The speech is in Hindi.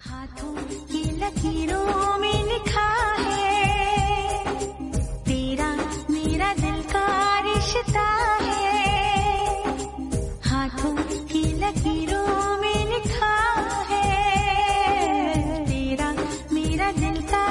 हाथों की लकीरों में लिखा है, तेरा मेरा दिल का रिश्ता है। हाथों की लकीरों में लिखा है, तेरा मेरा दिल का